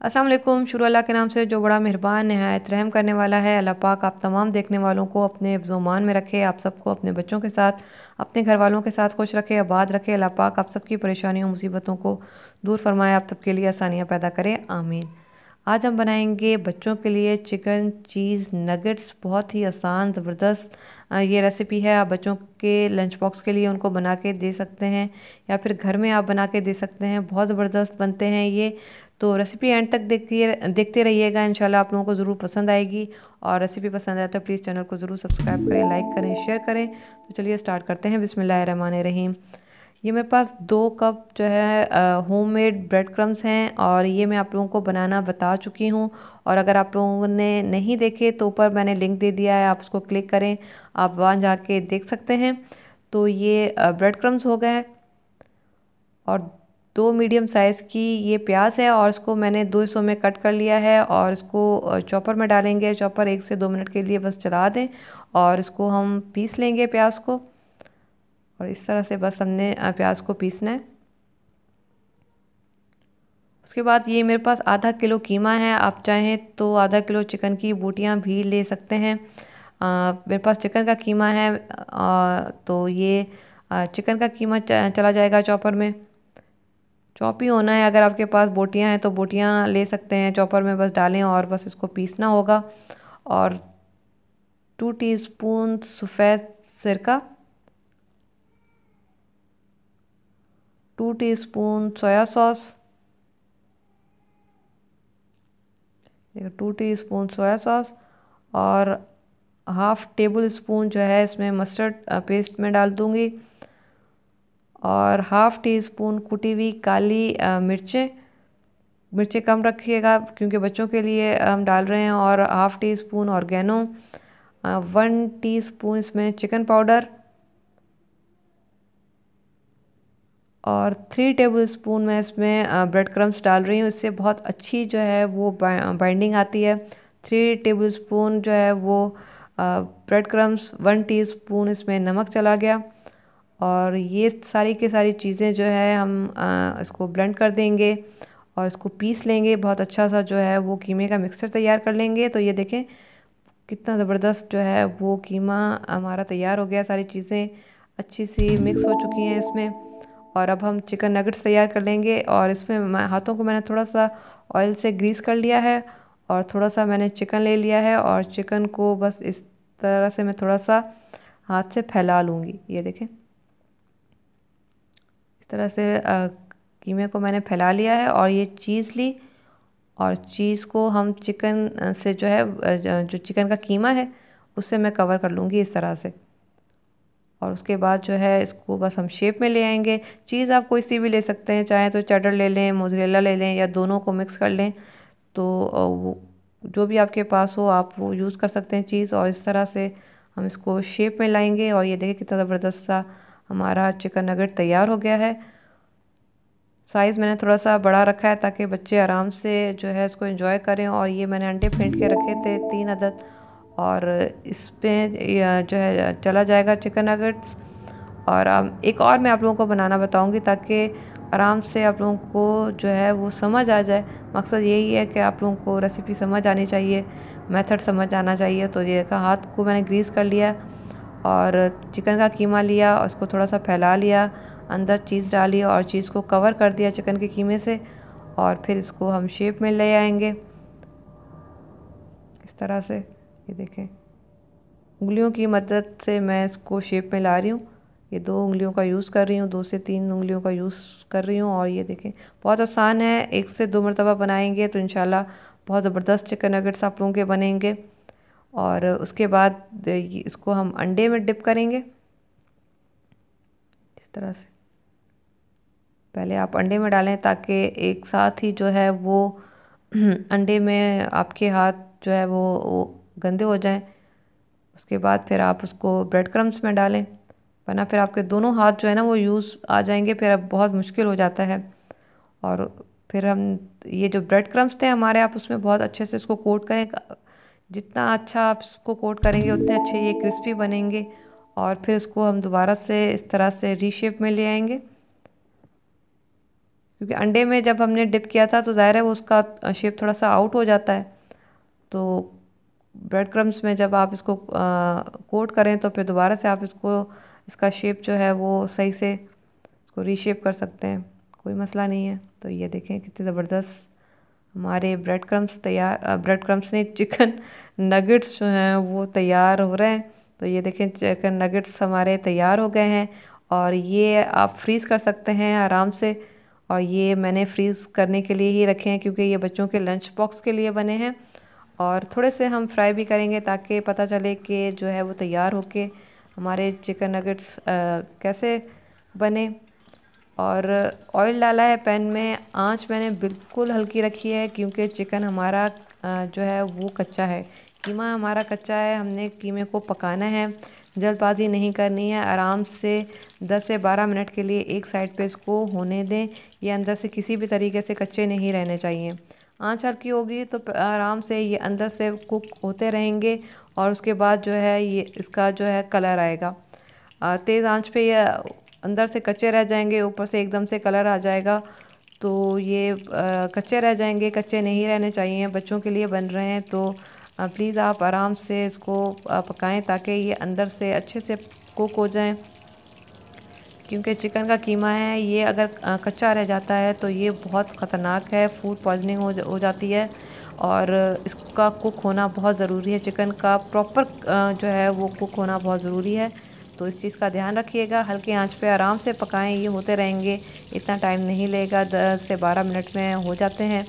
वालेकुम, शुरू अल्लाह के नाम से जो बड़ा मेहरबान, नहायत रहम करने वाला है। अल्लाह पाक आप तमाम देखने वालों को अपने अफजोमान में रखे, आप सबको अपने बच्चों के साथ, अपने घर वालों के साथ खुश रखे, आबाद रखे। अल्लाह पाक आप सबकी परेशानियों, मुसीबतों को दूर फरमाए, आप सबके लिए आसानियाँ पैदा करें। आमीन। आज हम बनाएँगे बच्चों के लिए चिकन चीज़ नगेट्स। बहुत ही आसान, ज़बरदस्त ये रेसिपी है। आप बच्चों के लंच बॉक्स के लिए उनको बना के दे सकते हैं या फिर घर में आप बना के दे सकते हैं। बहुत ज़बरदस्त बनते हैं ये। तो रेसिपी एंड तक देखिए, देखते रहिएगा। इंशाल्लाह आप लोगों को ज़रूर पसंद आएगी। और रेसिपी पसंद आए तो प्लीज़ चैनल को ज़रूर सब्सक्राइब करें लाइक करें शेयर करें। तो चलिए स्टार्ट करते हैं। बिसमिल्लर रहीम ये मेरे पास दो कप जो है होममेड ब्रेड क्रम्स हैं और ये मैं आप लोगों को बनाना बता चुकी हूँ। और अगर आप लोगों ने नहीं देखे तो ऊपर मैंने लिंक दे दिया है, आप उसको क्लिक करें, आप वहाँ जाके देख सकते हैं। तो ये ब्रेड क्रम्स हो गए और दो मीडियम साइज़ की ये प्याज है और इसको मैंने दो हिस्सों में कट कर लिया है और इसको चॉपर में डालेंगे। चॉपर एक से दो मिनट के लिए बस चला दें और इसको हम पीस लेंगे प्याज को। और इस तरह से बस हमने प्याज को पीसना है। उसके बाद ये मेरे पास आधा किलो कीमा है आप चाहें तो आधा किलो चिकन की बोटियाँ भी ले सकते हैं। आ, मेरे पास चिकन का कीमा है आ, तो ये आ, चिकन का कीमा चला जाएगा चॉपर में। चॉप ही होना है अगर आपके पास बोटियाँ हैं तो बोटियाँ ले सकते हैं चॉपर में बस डालें और बस इसको पीसना होगा। और टू टीस्पून सफ़ेद सिरका। Two teaspoon soya sauce. Two teaspoon soya sauce और हाफ़ टेबल स्पून जो है इसमें मस्टर्ड पेस्ट में डाल दूँगी। और हाफ़ टी स्पून कुटी हुई काली मिर्चें। मिर्चें कम रखिएगा क्योंकि बच्चों के लिए हम डाल रहे हैं। और half teaspoon oregano one teaspoon इसमें चिकन पाउडर। और थ्री टेबल स्पून मैं इसमें ब्रेड क्रम्स डाल रही हूँ। इससे बहुत अच्छी जो है वो बाइंडिंग आती है। थ्री टेबल स्पून जो है वो ब्रेड क्रम्स वन टीस्पून इसमें नमक चला गया। और ये सारी की सारी चीज़ें जो है हम आ, इसको ब्लेंड कर देंगे और इसको पीस लेंगे। बहुत अच्छा सा जो है वो कीमे का मिक्सचर तैयार कर लेंगे। तो ये देखें कितना ज़बरदस्त जो है वो कीमा हमारा तैयार हो गया। सारी चीज़ें अच्छी सी मिक्स हो चुकी हैं इसमें। और अब हम चिकन नगेट्स तैयार कर लेंगे और इसमें हाथों को मैंने थोड़ा सा ऑयल से ग्रीस कर लिया है और थोड़ा सा मैंने चिकन ले लिया है और चिकन को बस इस तरह से मैं थोड़ा सा हाथ से फैला लूँगी। ये देखें। इस तरह से कीमे को मैंने फैला लिया है और ये चीज़ ली और चीज़ को हम चिकन से जो है जो चिकन का कीमा है उससे मैं कवर कर लूँगी इस तरह से। और उसके बाद जो है इसको बस हम शेप में ले आएँगे। चीज़ आप कोई सी भी ले सकते हैं, चाहे तो चटर ले लें मोजरेला ले लें या दोनों को मिक्स कर लें। तो जो भी आपके पास हो आप वो यूज़ कर सकते हैं चीज़ और इस तरह से हम इसको शेप में लाएँगे और ये देखें कितना ज़बरदस्त सा हमारा चिकन नगेट तैयार हो गया है। साइज़ मैंने थोड़ा सा बड़ा रखा है ताकि बच्चे आराम से जो है इसको एंजॉय करें और ये मैंने अंडे फेंट के रखे थे, तीन अदद और इस पर जो है, चला जाएगा चिकन नगेट्स और एक और मैं आप लोगों को बनाना बताऊँगी ताकि आराम से आप लोगों को जो है, वो समझ आ जाए। मकसद यही है कि आप लोगों को रेसिपी समझ आनी चाहिए मेथड समझ आना चाहिए। तो ये का हाथ को मैंने ग्रीस कर लिया और चिकन का कीमा लिया और उसको थोड़ा सा फैला लिया, अंदर चीज़ डाली और चीज़ को कवर कर दिया चिकन के कीमे से और फिर इसको हम शेप में ले आएँगे। इस तरह से। ये देखें। उंगलियों की मदद से मैं इसको शेप में ला रही हूँ। ये दो उंगलियों का यूज़ कर रही हूँ दो से तीन उंगलियों का यूज़ कर रही हूँ और ये देखें। बहुत आसान है एक से दो मरतबा बनाएँगे तो इन बहुत ज़बरदस्त चिकन नगेट्स आप लोगों के बनेंगे। और उसके बाद इसको हम अंडे में डिप करेंगे। इस तरह से। पहले आप अंडे में डालें ताकि एक साथ ही जो है वो अंडे में आपके हाथ जो है वो, गंदे हो जाएँ। उसके बाद फिर आप उसको ब्रेड क्रम्स में डालें। वरना फिर आपके दोनों हाथ जो है ना, वो यूज़ आ जाएँगे, फिर अब बहुत मुश्किल हो जाता है। और फिर हम, ये जो ब्रेड क्रम्स थे हमारे, आप उसमें बहुत अच्छे से इसको कोट करें। जितना अच्छा आप इसको कोट करेंगे, उतने अच्छे ये क्रिस्पी बनेंगे। और फिर इसको हम दोबारा से इस तरह से रीशेप में ले आएँगे। क्योंकि अंडे में जब हमने डिप किया था तो ज़ाहिर है वो उसका शेप थोड़ा सा आउट हो जाता है। तो ब्रेड क्रम्स में जब आप इसको कोट करें तो फिर दोबारा से आप इसको, इसका शेप जो है वो सही से इसको रीशेप कर सकते हैं। कोई मसला नहीं है। तो ये देखें कितने ज़बरदस्त हमारे ब्रेड क्रम्स तैयार ब्रेड क्रम्स नहीं चिकन नगेट्स जो हैं वो तैयार हो रहे हैं। तो ये देखें चिकन नगेट्स हमारे तैयार हो गए हैं और ये आप फ्रीज़ कर सकते हैं आराम से। और ये मैंने फ्रीज़ करने के लिए ही रखे हैं क्योंकि ये बच्चों के लंच बॉक्स के लिए बने हैं। और थोड़े से हम फ्राई भी करेंगे ताकि पता चले कि जो है वो तैयार होके हमारे चिकन नगेट्स कैसे बने। और ऑयल डाला है पैन में। आँच मैंने बिल्कुल हल्की रखी है क्योंकि चिकन हमारा जो है वो कच्चा है। कीमा हमारा कच्चा है। हमने कीमे को पकाना है। जल्दबाजी नहीं करनी है। आराम से 10 से 12 मिनट के लिए एक साइड पे इसको होने दें। ये अंदर से किसी भी तरीके से कच्चे नहीं रहने चाहिए। आँच हल्की होगी तो आराम से ये अंदर से कुक होते रहेंगे और उसके बाद जो है ये इसका जो है कलर आएगा। तेज़ आँच पे ये अंदर से कच्चे रह जाएँगे, ऊपर से एकदम से कलर आ जाएगा। तो ये कच्चे रह जाएँगे, कच्चे नहीं रहने चाहिए, बच्चों के लिए बन रहे हैं। तो प्लीज़ आप आराम से इसको पकाएँ ताकि ये अंदर से अच्छे से कुक हो जाएँ। क्योंकि चिकन का कीमा है ये अगर कच्चा रह जाता है तो ये बहुत ख़तरनाक है फ़ूड पॉइजनिंग हो, हो जाती है और इसका कुक होना बहुत ज़रूरी है। चिकन का प्रॉपर जो है वो कुक होना बहुत ज़रूरी है। तो इस चीज़ का ध्यान रखिएगा हल्के आँच पे आराम से पकाएँ ये होते रहेंगे इतना टाइम नहीं लेगा दस से बारह मिनट में हो जाते हैं।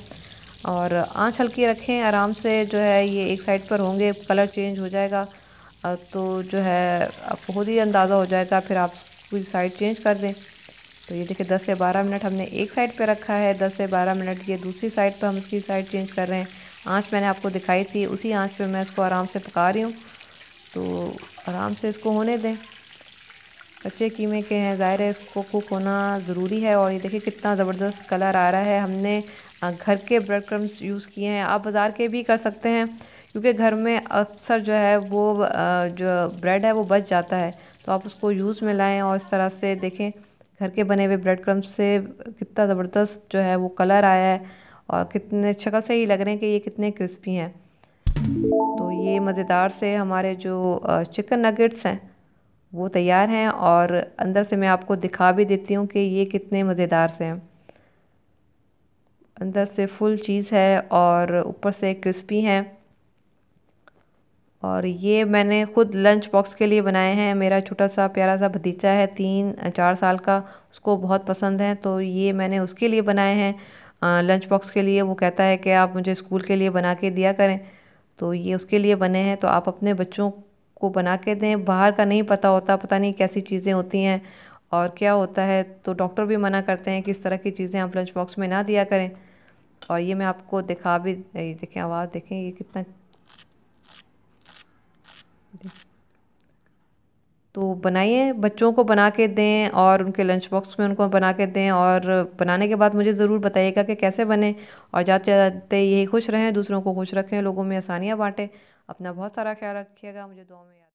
और आँच हल्की रखें आराम से जो है ये एक साइड पर होंगे कलर चेंज हो जाएगा। तो जो है आपको खुद ही अंदाज़ा हो जाएगा फिर आप पूरी साइड चेंज कर दें। तो ये देखिए 10 से 12 मिनट हमने एक साइड पे रखा है 10 से 12 मिनट ये दूसरी साइड पे हम उसकी साइड चेंज कर रहे हैं। आँच मैंने आपको दिखाई थी, उसी आँच पे मैं इसको आराम से पका रही हूँ। तो आराम से इसको होने दें। कच्चे कीमे के हैं, ज़ाहिर है इसको कुक होना ज़रूरी है और ये देखिए कितना ज़बरदस्त कलर आ रहा है। हमने घर के ब्रेड क्रम्स यूज़ किए हैं। आप बाज़ार के भी कर सकते हैं, क्योंकि घर में अक्सर जो है वो जो ब्रेड है वो बच जाता है। तो आप उसको यूज़ में लाएँ और इस तरह से देखें, घर के बने हुए ब्रेड क्रम्स से कितना ज़बरदस्त जो है वो कलर आया है और कितने, शक्ल से ही लग रहे हैं कि ये कितने क्रिस्पी हैं। तो ये मज़ेदार से हमारे जो चिकन नगेट्स हैं, वो तैयार हैं और अंदर से मैं आपको दिखा भी देती हूँ कि ये कितने मज़ेदार से हैं। अंदर से फुल चीज़ है और ऊपर से क्रिस्पी हैं। और ये मैंने ख़ुद लंच बॉक्स के लिए बनाए हैं। मेरा छोटा सा, प्यारा सा भतीजा है, तीन, चार साल का, उसको बहुत पसंद है तो ये मैंने उसके लिए बनाए हैं। लंच बॉक्स के लिए वो कहता है कि आप मुझे स्कूल के लिए बना के दिया करें। तो ये उसके लिए बने हैं। तो आप अपने बच्चों को बना के दें। बाहर का नहीं पता होता, पता नहीं कैसी चीज़ें होती हैं और क्या होता है। तो डॉक्टर भी मना करते हैं कि इस तरह की चीज़ें आप लंच बॉक्स में ना दिया करें। और ये मैं आपको दिखा भी देखें, आवाज़ देखें, ये कितना तो बनाइए, बच्चों को बना के दें और उनके लंच बॉक्स में उनको बना के दें और बनाने के बाद मुझे ज़रूर बताइएगा कि कैसे बने और जाते जाते यही खुश रहें, दूसरों को खुश रखें, लोगों में आसानियाँ बांटें। अपना बहुत सारा ख्याल रखिएगा, मुझे दो में